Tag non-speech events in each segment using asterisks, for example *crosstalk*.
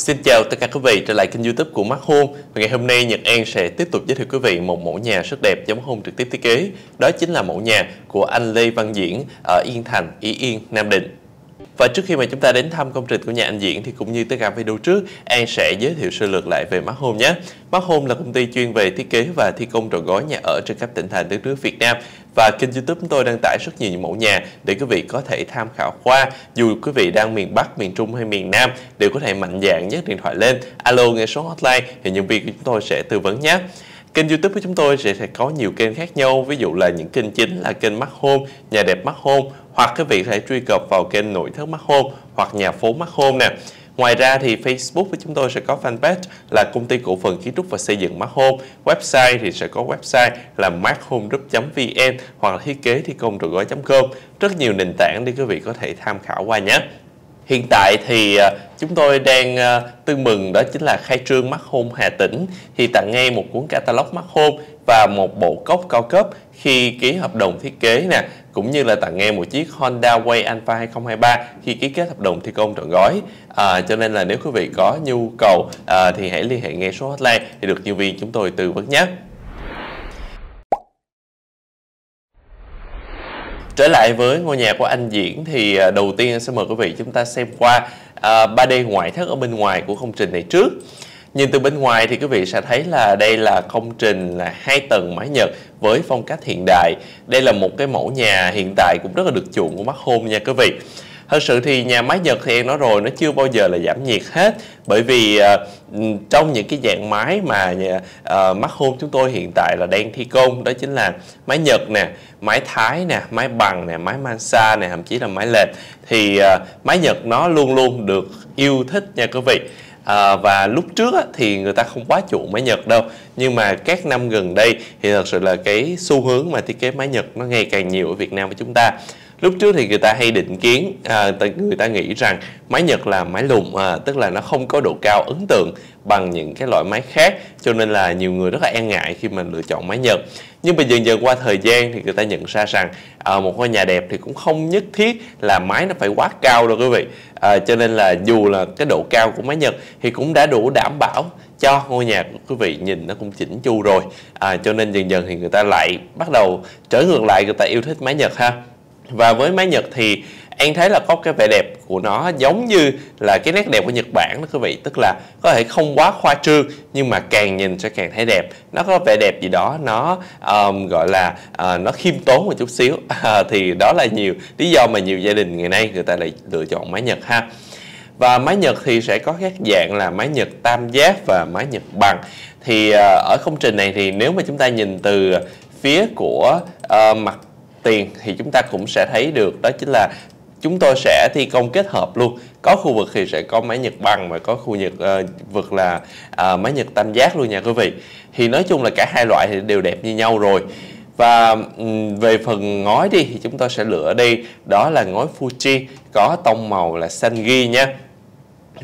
Xin chào tất cả quý vị trở lại kênh youtube của Mắt Hôn Và ngày hôm nay Nhật An sẽ tiếp tục giới thiệu quý vị một mẫu nhà rất đẹp do Mắt Hôn trực tiếp thiết kế. Đó chính là mẫu nhà của anh Lê Văn Diễn ở Yên Thành, Ý Yên, Nam Định và trước khi mà chúng ta đến thăm công trình của nhà anh Diễn thì cũng như tất cả video trước, An sẽ giới thiệu sơ lược lại về Mắt Home nhé. Mắt Home là công ty chuyên về thiết kế và thi công trọn gói nhà ở trên các tỉnh thành đất nước Việt Nam. Và kênh youtube chúng tôi đăng tải rất nhiều những mẫu nhà để quý vị có thể tham khảo qua. Dù quý vị đang miền Bắc, miền Trung hay miền Nam đều có thể mạnh dạn nhấc điện thoại lên. Alo nghe số hotline thì nhân viên của chúng tôi sẽ tư vấn nhé. Kênh youtube của chúng tôi sẽ, sẽ có nhiều kênh khác nhau Ví dụ là những kênh chính là kênh Mắt Home, Nhà đẹp Mắt Home hoặc quý vị có thể truy cập vào kênh Nội thất Mắt Hôn hoặc Nhà phố Mắt Hôn nè Ngoài ra thì Facebook của chúng tôi sẽ có fanpage là công ty cổ phần kiến trúc và xây dựng Mắt Home. Website thì sẽ có website là markhomegroup.vn hoặc là thiết kế thi công rồi gói.com. Rất nhiều nền tảng để quý vị có thể tham khảo qua nhé. Hiện tại thì à, chúng tôi đang à, tư mừng đó chính là khai trương mắt home Hà Tĩnh thì tặng ngay một cuốn catalog mắt home và một bộ cốc cao cấp khi ký hợp đồng thiết kế nè cũng như là tặng nghe một chiếc Honda Way Alpha 2023 khi ký kết hợp đồng thi công trọn gói à, cho nên là nếu quý vị có nhu cầu à, thì hãy liên hệ ngay số hotline để được nhân viên chúng tôi tư vấn nhé Trở lại với ngôi nhà của anh Diễn thì à, đầu tiên sẽ mời quý vị chúng ta xem qua à, 3D ngoại thất ở bên ngoài của công trình này trước. Nhìn từ bên ngoài thì quý vị sẽ thấy là đây là công trình là hai tầng mái Nhật với phong cách hiện đại. Đây là một cái mẫu nhà hiện tại cũng rất là được chuộng của mắt hôn nha quý vị. Thật sự thì nhà máy Nhật thì em nói rồi nó chưa bao giờ là giảm nhiệt hết bởi vì uh, trong những cái dạng máy mà uh, mắt hôn chúng tôi hiện tại là đang thi công đó chính là máy Nhật nè, máy Thái nè, máy bằng nè, máy Mansa nè, thậm chí là máy lệch thì ờ, uh, máy Nhật nó luôn luôn được yêu thích nha quý vị. À, và lúc trước á, thì người ta không quá chuộng máy Nhật đâu. Nhưng mà các năm gần đây thì thật sự là cái xu hướng mà thiết kế máy Nhật nó ngày càng nhiều ở Việt Nam của chúng ta lúc trước thì người ta hay định kiến à, người ta nghĩ rằng máy Nhật là máy lùn à, tức là nó không có độ cao ấn tượng bằng những cái loại máy khác cho nên là nhiều người rất là e ngại khi mình lựa chọn máy Nhật. Nhưng mà dần dần qua thời gian thì người ta nhận ra rằng à, một ngôi nhà đẹp thì cũng không nhất thiết là máy nó phải quá cao đâu quý vị. À, cho nên là dù là cái độ cao của máy Nhật thì cũng đã đủ đảm bảo cho ngôi nhà của quý vị nhìn nó cũng chỉnh chu rồi. À, cho nên dần dần thì người ta lại bắt đầu trở ngược lại người ta yêu thích máy Nhật ha và với máy Nhật thì An thấy là có cái vẻ đẹp của nó giống như là cái nét đẹp của Nhật Bản đó quý vị. Tức là có thể không quá khoa trương nhưng mà càng nhìn sẽ càng thấy đẹp. Nó có vẻ đẹp gì đó nó um, gọi là uh, nó khiêm tốn một chút xíu. Uh, *laughs* Thì đó là nhiều lý do mà nhiều gia đình ngày nay người ta lại lựa chọn máy Nhật ha. Và máy Nhật thì sẽ có các dạng là máy Nhật tam giác và máy Nhật bằng. Thì uh, ở công trình này thì nếu mà chúng ta nhìn từ phía của uh, mặt tiền thì chúng ta cũng sẽ thấy được đó chính là chúng tôi sẽ thi công kết hợp luôn. Có khu vực thì sẽ có máy nhật bằng và có khu nhật uh, vực là uh, máy nhật tam giác luôn nha quý vị. Thì nói chung là cả hai loại thì đều đẹp như nhau rồi. Và um, về phần ngói đi thì chúng tôi sẽ lựa đây đó là ngói Fuji có tông màu là xanh ghi nha.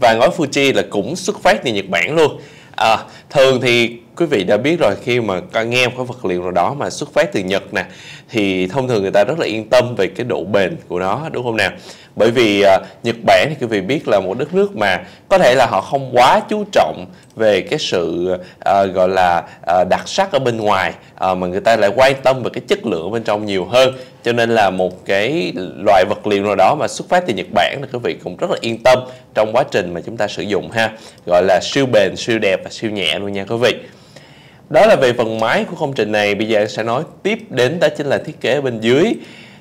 Và ngói Fuji là cũng xuất phát từ Nhật Bản luôn à, thường thì quý vị đã biết rồi khi mà nghe một cái vật liệu nào đó mà xuất phát từ Nhật nè thì thông thường người ta rất là yên tâm về cái độ bền của nó đúng không nào bởi vì à, Nhật Bản thì quý vị biết là một đất nước mà có thể là họ không quá chú trọng về cái sự à, gọi là à, đặc sắc ở bên ngoài à, mà người ta lại quan tâm về cái chất lượng bên trong nhiều hơn cho nên là một cái loại vật liệu nào đó mà xuất phát từ Nhật Bản thì quý vị cũng rất là yên tâm trong quá trình mà chúng ta sử dụng ha. Gọi là siêu bền, siêu đẹp và siêu nhẹ luôn nha quý vị. Đó là về phần máy của công trình này. Bây giờ sẽ nói tiếp đến đó chính là thiết kế bên dưới.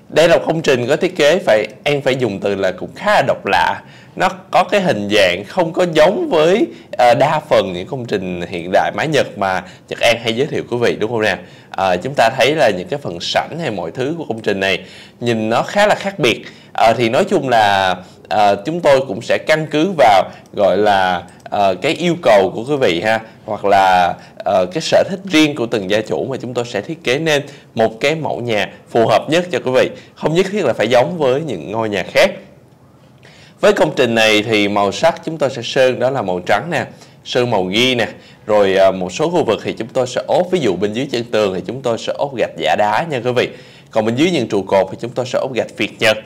Đây là một công trình có thiết kế phải, em phải dùng từ là cũng khá là độc lạ nó có cái hình dạng không có giống với uh, đa phần những công trình hiện đại mái Nhật mà Nhật An hay giới thiệu quý vị đúng không nè? Uh, chúng ta thấy là những cái phần sảnh hay mọi thứ của công trình này nhìn nó khá là khác biệt. Uh, thì nói chung là uh, chúng tôi cũng sẽ căn cứ vào gọi là uh, cái yêu cầu của quý vị ha hoặc là uh, cái sở thích riêng của từng gia chủ mà chúng tôi sẽ thiết kế nên một cái mẫu nhà phù hợp nhất cho quý vị. Không nhất thiết là phải giống với những ngôi nhà khác với công trình này thì màu sắc chúng tôi sẽ sơn đó là màu trắng nè sơn màu ghi nè. Rồi à, một số khu vực thì chúng tôi sẽ ốp ví dụ bên dưới chân tường thì chúng tôi sẽ ốp gạch giả đá nha quý vị. Còn bên dưới những trụ cột thì chúng tôi sẽ ốp gạch việt nhật.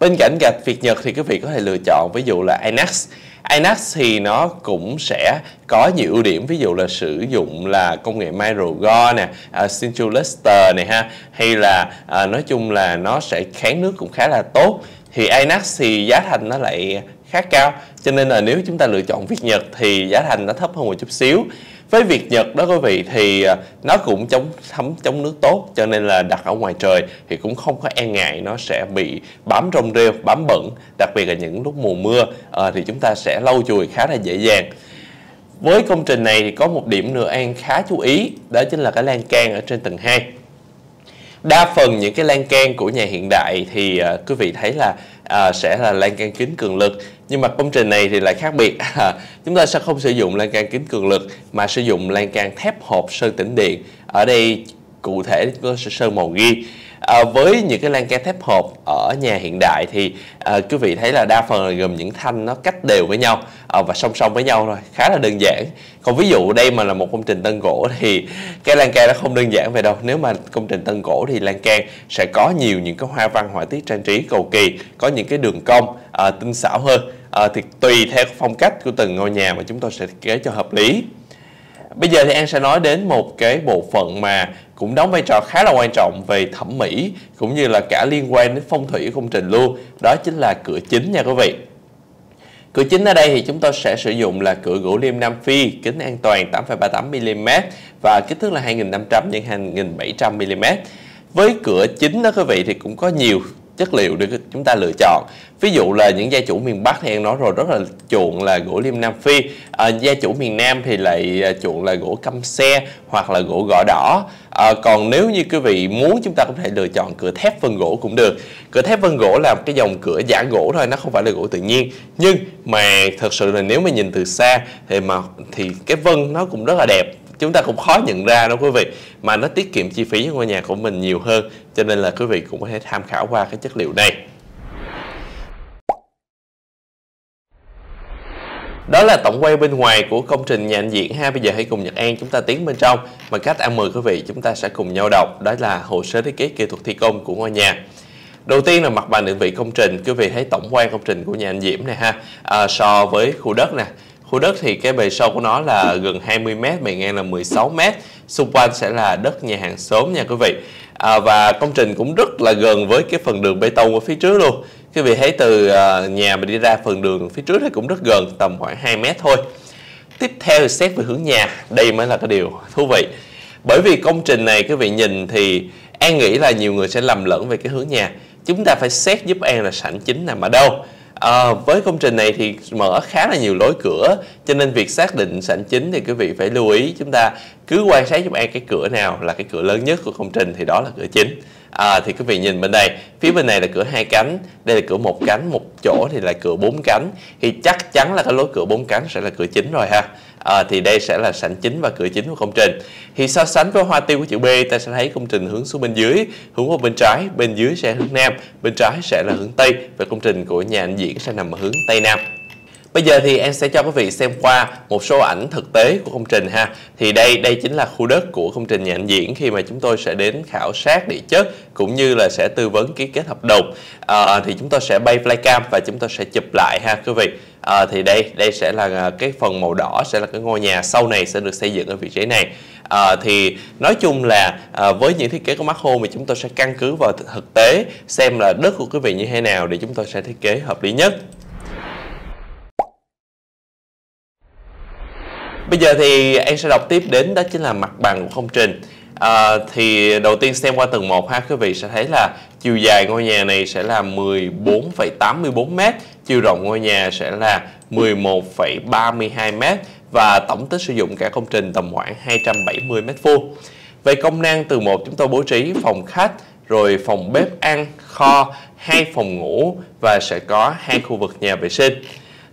Bên cạnh gạch việt nhật thì quý vị có thể lựa chọn ví dụ là Inax. INAX thì nó cũng sẽ có nhiều ưu điểm ví dụ là sử dụng là công nghệ Micro nè, uh, Luster này ha hay là uh, nói chung là nó sẽ kháng nước cũng khá là tốt thì INAX thì giá thành nó lại khá cao. Cho nên là nếu chúng ta lựa chọn Việt Nhật thì giá thành nó thấp hơn một chút xíu. Với Việt Nhật đó quý vị thì à, nó cũng chống thấm chống nước tốt cho nên là đặt ở ngoài trời thì cũng không có e ngại nó sẽ bị bám rong rêu bám bẩn đặc biệt là những lúc mùa mưa à, thì chúng ta sẽ lau chùi khá là dễ dàng. Với công trình này thì có một điểm nữa An khá chú ý đó chính là cái lan can ở trên tầng 2 đa phần những cái lan can của nhà hiện đại thì uh, quý vị thấy là uh, sẽ là lan can kính cường lực. Nhưng mà công trình này thì lại khác biệt. *laughs* À, chúng ta sẽ không sử dụng lan can kính cường lực mà sử dụng lan can thép hộp sơn tĩnh điện. Ở đây cụ thể chúng ta sẽ sơn màu ghi à, với những cái lan can thép hộp ở nhà hiện đại thì à, quý vị thấy là đa phần là gồm những thanh nó cách đều với nhau à, và song song với nhau thôi khá là đơn giản. Còn ví dụ đây mà là một công trình tân gỗ thì cái lan can nó không đơn giản vậy đâu. Nếu mà công trình tân gỗ thì lan can sẽ có nhiều những cái hoa văn họa tiết trang trí cầu kỳ có những cái đường cong à, tinh xảo hơn. À, thì tùy theo phong cách của từng ngôi nhà mà chúng tôi sẽ thiết kế cho hợp lý. Bây giờ thì An sẽ nói đến một cái bộ phận mà cũng đóng vai trò khá là quan trọng về thẩm mỹ cũng như là cả liên quan đến phong thủy của công trình luôn. Đó chính là cửa chính nha quý vị. Cửa chính ở đây thì chúng tôi sẽ sử dụng là cửa gỗ liêm Nam Phi, kính an toàn 8,38mm và kích thước là 2500 x 2700mm. Với cửa chính đó quý vị thì cũng có nhiều chất liệu để chúng ta lựa chọn. Ví dụ là những gia chủ miền Bắc thì em nói rồi rất là chuộng là gỗ liêm Nam Phi. À, gia chủ miền Nam thì lại à, chuộng là gỗ căm xe hoặc là gỗ gõ đỏ. À, còn nếu như quý vị muốn chúng ta có thể lựa chọn cửa thép vân gỗ cũng được. Cửa thép vân gỗ là một cái dòng cửa giả gỗ thôi nó không phải là gỗ tự nhiên. Nhưng mà thật sự là nếu mà nhìn từ xa thì mà thì cái vân nó cũng rất là đẹp chúng ta cũng khó nhận ra đâu quý vị mà nó tiết kiệm chi phí cho ngôi nhà của mình nhiều hơn cho nên là quý vị cũng có thể tham khảo qua cái chất liệu này Đó là tổng quay bên ngoài của công trình nhà anh Diễn ha. Bây giờ hãy cùng Nhật An chúng ta tiến bên trong. bằng cách An mời quý vị chúng ta sẽ cùng nhau đọc. Đó là hồ sơ thiết kế kỹ thuật thi công của ngôi nhà. Đầu tiên là mặt bằng định vị công trình. Quý vị thấy tổng quan công trình của nhà anh Diễm này ha. À, so với khu đất nè. Khu đất thì cái bề sâu của nó là gần 20m, bề ngang là 16m. Xung quanh sẽ là đất nhà hàng xóm nha quý vị. À, và công trình cũng rất là gần với cái phần đường bê tông ở phía trước luôn. Quý vị thấy từ uh, nhà mà đi ra phần đường phía trước thì cũng rất gần, tầm khoảng 2 mét thôi. Tiếp theo thì xét về hướng nhà, đây mới là cái điều thú vị. Bởi vì công trình này quý vị nhìn thì An nghĩ là nhiều người sẽ lầm lẫn về cái hướng nhà. Chúng ta phải xét giúp An là sảnh chính nằm ở đâu À, với công trình này thì mở khá là nhiều lối cửa cho nên việc xác định sảnh chính thì quý vị phải lưu ý. Chúng ta cứ quan sát giúp em cái cửa nào là cái cửa lớn nhất của công trình thì đó là cửa chính. À, thì quý vị nhìn bên đây phía bên này là cửa hai cánh đây là cửa một cánh một chỗ thì là cửa bốn cánh. Thì chắc chắn là cái lối cửa bốn cánh sẽ là cửa chính rồi ha à, thì đây sẽ là sảnh chính và cửa chính của công trình. Thì so sánh với hoa tiêu của chữ B ta sẽ thấy công trình hướng xuống bên dưới hướng qua bên trái bên dưới sẽ hướng nam bên trái sẽ là hướng tây và công trình của nhà anh diễn sẽ nằm ở hướng tây nam. Bây giờ thì em sẽ cho quý vị xem qua một số ảnh thực tế của công trình ha. Thì đây đây chính là khu đất của công trình nhà anh Diễn khi mà chúng tôi sẽ đến khảo sát địa chất cũng như là sẽ tư vấn ký kết hợp đồng. À, thì chúng tôi sẽ bay flycam và chúng tôi sẽ chụp lại ha quý vị. À, thì đây đây sẽ là à, cái phần màu đỏ sẽ là cái ngôi nhà sau này sẽ được xây dựng ở vị trí này. À, thì nói chung là à, với những thiết kế của Mark Home thì chúng tôi sẽ căn cứ vào thực tế xem là đất của quý vị như thế nào để chúng tôi sẽ thiết kế hợp lý nhất. Bây giờ thì em sẽ đọc tiếp đến đó chính là mặt bằng của công trình. À, thì đầu tiên xem qua tầng 1 ha quý vị sẽ thấy là chiều dài ngôi nhà này sẽ là 14,84 m, chiều rộng ngôi nhà sẽ là 11,32 m và tổng tích sử dụng cả công trình tầm khoảng 270 m2. Về công năng từ 1 chúng tôi bố trí phòng khách, rồi phòng bếp ăn, kho, hai phòng ngủ và sẽ có hai khu vực nhà vệ sinh.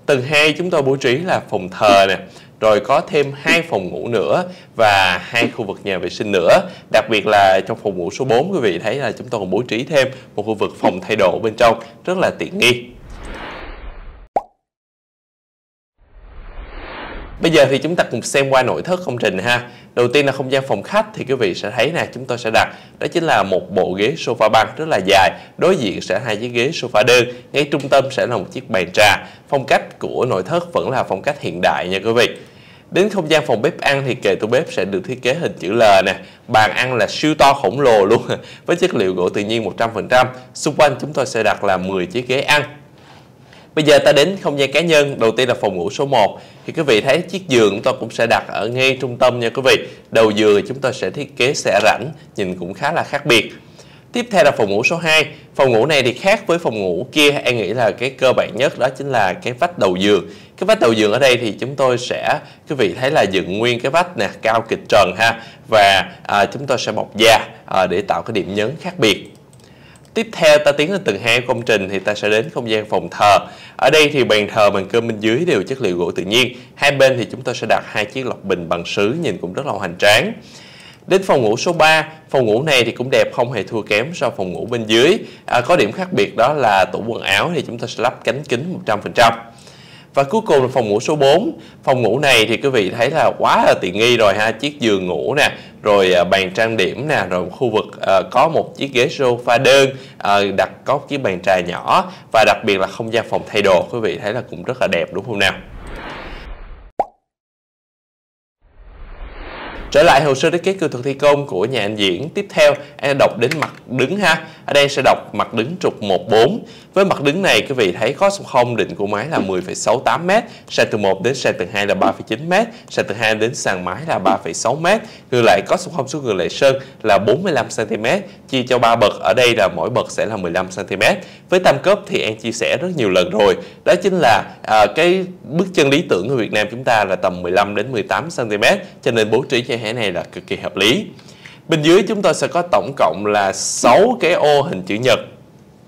Tầng 2 chúng tôi bố trí là phòng thờ nè, rồi có thêm hai phòng ngủ nữa và hai khu vực nhà vệ sinh nữa đặc biệt là trong phòng ngủ số 4 quý vị thấy là chúng tôi còn bố trí thêm một khu vực phòng thay đồ bên trong rất là tiện nghi Bây giờ thì chúng ta cùng xem qua nội thất công trình ha. Đầu tiên là không gian phòng khách thì quý vị sẽ thấy nè, chúng tôi sẽ đặt đó chính là một bộ ghế sofa băng rất là dài, đối diện sẽ hai chiếc ghế sofa đơn, ngay trung tâm sẽ là một chiếc bàn trà. Phong cách của nội thất vẫn là phong cách hiện đại nha quý vị. Đến không gian phòng bếp ăn thì kệ tủ bếp sẽ được thiết kế hình chữ L nè. Bàn ăn là siêu to khổng lồ luôn *laughs* với chất liệu gỗ tự nhiên 100%. Xung quanh chúng tôi sẽ đặt là 10 chiếc ghế ăn. Bây giờ ta đến không gian cá nhân, đầu tiên là phòng ngủ số 1 Thì quý vị thấy chiếc giường chúng tôi cũng sẽ đặt ở ngay trung tâm nha quý vị Đầu giường chúng tôi sẽ thiết kế xẻ rãnh, nhìn cũng khá là khác biệt Tiếp theo là phòng ngủ số 2 Phòng ngủ này thì khác với phòng ngủ kia Em nghĩ là cái cơ bản nhất đó chính là cái vách đầu giường cái vách đầu giường ở đây thì chúng tôi sẽ Quý vị thấy là dựng nguyên cái vách nè Cao kịch trần ha Và à, chúng tôi sẽ bọc da à, để tạo cái điểm nhấn khác biệt Tiếp theo ta tiến lên tầng 2 công trình thì ta sẽ đến không gian phòng thờ. Ở đây thì bàn thờ bàn cơm bên dưới đều chất liệu gỗ tự nhiên. Hai bên thì chúng tôi sẽ đặt hai chiếc lọc bình bằng sứ nhìn cũng rất là hoành tráng. Đến phòng ngủ số 3, phòng ngủ này thì cũng đẹp không hề thua kém so phòng ngủ bên dưới. À, có điểm khác biệt đó là tủ quần áo thì chúng ta sẽ lắp cánh kính 100%. Và cuối cùng là phòng ngủ số 4 Phòng ngủ này thì quý vị thấy là quá là tiện nghi rồi ha. Chiếc giường ngủ nè Rồi à, bàn trang điểm nè Rồi khu vực uh, có một chiếc ghế sofa đơn uh, Đặt có chiếc bàn trà nhỏ Và đặc biệt là không gian phòng thay đồ. Quý vị thấy là cũng rất là đẹp đúng không nào? Trở lại hồ sơ thiết kế kỹ thuật thi công của nhà anh Diễn, tiếp theo em đọc đến mặt đứng ha. Ở đây sẽ đọc mặt đứng trục 14. Với mặt đứng này quý vị thấy có không định của máy là 10,68 m, sàn từ 1 đến sàn từ 2 là 3,9 m, sàn từ 2 đến sàn mái là 3,6 m. Ngược lại có không xuống ngược lại sơn là 45 cm, chia cho 3 bậc ở đây là mỗi bậc sẽ là 15 cm. Với tam cấp thì em chia sẻ rất nhiều lần rồi. Đó chính là à, cái bước chân lý tưởng của Việt Nam chúng ta là tầm 15 đến 18 cm, cho nên bố trí cho hệ này là cực kỳ hợp lý. Bên dưới chúng tôi sẽ có tổng cộng là 6 cái ô hình chữ nhật.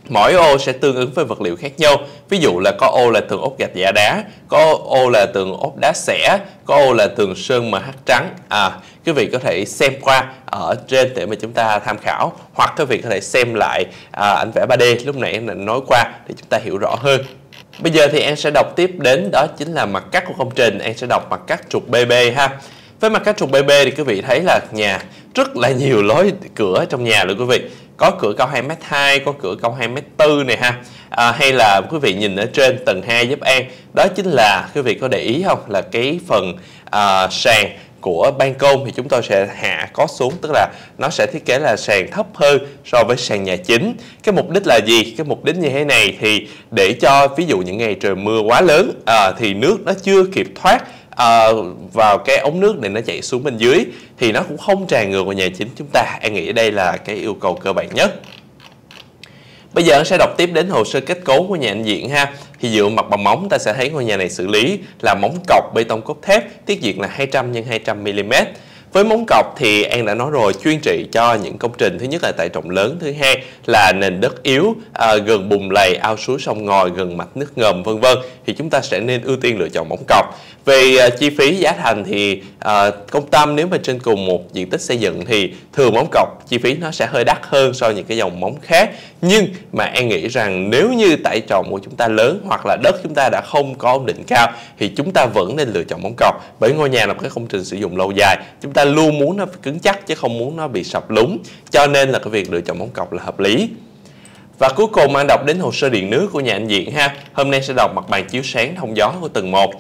Mỗi ô sẽ tương ứng với vật liệu khác nhau. Ví dụ là có ô là tường ốp gạch giả đá có ô là tường ốp đá xẻ có ô là tường sơn MH trắng. À quý vị có thể xem qua ở trên để mà chúng ta tham khảo hoặc quý vị có thể xem lại à, ảnh vẽ 3D lúc nãy em nói qua để chúng ta hiểu rõ hơn. Bây giờ thì em sẽ đọc tiếp đến đó chính là mặt cắt của công trình. Em sẽ đọc mặt cắt trục BB ha với mặt cắt trục BB thì quý vị thấy là nhà rất là nhiều lối cửa trong nhà luôn quý vị. Có cửa cao 2m2 có cửa cao 2m4 này ha. À, hay là quý vị nhìn ở trên tầng 2 giúp An đó chính là quý vị có để ý không? Là cái phần à, sàn của ban công thì chúng tôi sẽ hạ có xuống. Tức là nó sẽ thiết kế là sàn thấp hơn so với sàn nhà chính. Cái mục đích là gì? Cái mục đích như thế này thì để cho ví dụ những ngày trời mưa quá lớn à, thì nước nó chưa kịp thoát uh, vào cái ống nước này nó chạy xuống bên dưới thì nó cũng không tràn ngược vào nhà chính chúng ta em nghĩ đây là cái yêu cầu cơ bản nhất Bây giờ sẽ đọc tiếp đến hồ sơ kết cấu của nhà anh Diện ha. Thì dựa mặt bằng móng ta sẽ thấy ngôi nhà này xử lý là móng cọc bê tông cốt thép, tiết diện là 200 x 200 mm. Với móng cọc thì An đã nói rồi chuyên trị cho những công trình thứ nhất là tải trọng lớn, thứ hai là nền đất yếu, à, gần bùn lầy, ao suối sông ngòi, gần mạch nước ngầm vân vân thì chúng ta sẽ nên ưu tiên lựa chọn móng cọc. Về à, chi phí giá thành thì à, công tâm nếu mà trên cùng một diện tích xây dựng thì thường móng cọc chi phí nó sẽ hơi đắt hơn so với những cái dòng móng khác. Nhưng mà An nghĩ rằng nếu như tải trọng của chúng ta lớn hoặc là đất chúng ta đã không có ổn định cao thì chúng ta vẫn nên lựa chọn móng cọc bởi ngôi nhà là một cái công trình sử dụng lâu dài. Chúng ta ta luôn muốn nó cứng chắc chứ không muốn nó bị sập lún. Cho nên là cái việc lựa chọn móng cọc là hợp lý. Và cuối cùng anh đọc đến hồ sơ điện nước của nhà anh Diện ha. Hôm nay sẽ đọc mặt bàn chiếu sáng thông gió của tầng 1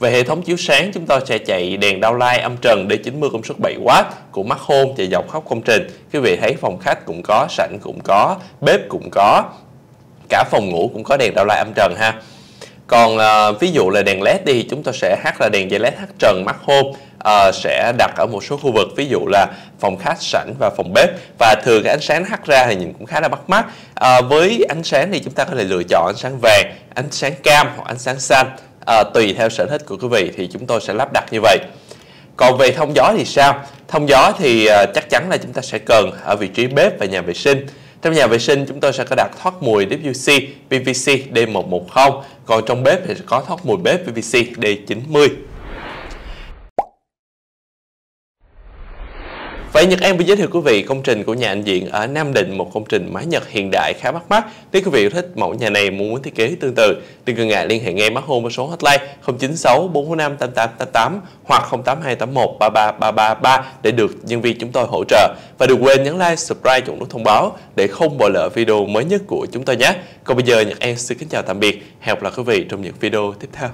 về hệ thống chiếu sáng, chúng tôi sẽ chạy đèn downlight âm trần D90 công suất 7W của mắt hôn chạy dọc khắp công trình. Quý vị thấy phòng khách cũng có, sảnh cũng có, bếp cũng có, cả phòng ngủ cũng có đèn downlight âm trần ha còn uh, ví dụ là đèn led đi chúng tôi sẽ hát là đèn dây led hát trần mắt home uh, à, sẽ đặt ở một số khu vực ví dụ là phòng khách sảnh và phòng bếp. Và thường cái ánh sáng hắt ra thì nhìn cũng khá là bắt mắt. Uh, với ánh sáng thì chúng ta có thể lựa chọn ánh sáng vàng ánh sáng cam hoặc ánh sáng xanh. À, tùy theo sở thích của quý vị thì chúng tôi sẽ lắp đặt như vậy. Còn về thông gió thì sao? Thông gió thì à, chắc chắn là chúng ta sẽ cần ở vị trí bếp và nhà vệ sinh trong nhà vệ sinh, chúng tôi sẽ có đặt thoát mùi WC PVC D110 Còn trong bếp thì sẽ có thoát mùi bếp PVC D90 Vậy Nhật An vừa giới thiệu quý vị công trình của nhà anh Diện ở Nam Định, một công trình mái Nhật hiện đại khá bắt mắt. Nếu quý vị thích mẫu nhà này muốn thiết kế tương tự, đừng ngần ngại liên hệ ngay Mắt hôn với số hotline 096 445 8888 hoặc 08281 33333 để được nhân viên chúng tôi hỗ trợ. Và đừng quên nhấn like, subscribe, chọn nút thông báo để không bỏ lỡ video mới nhất của chúng tôi nhé. Còn bây giờ Nhật An xin kính chào tạm biệt. Hẹn gặp lại quý vị trong những video tiếp theo.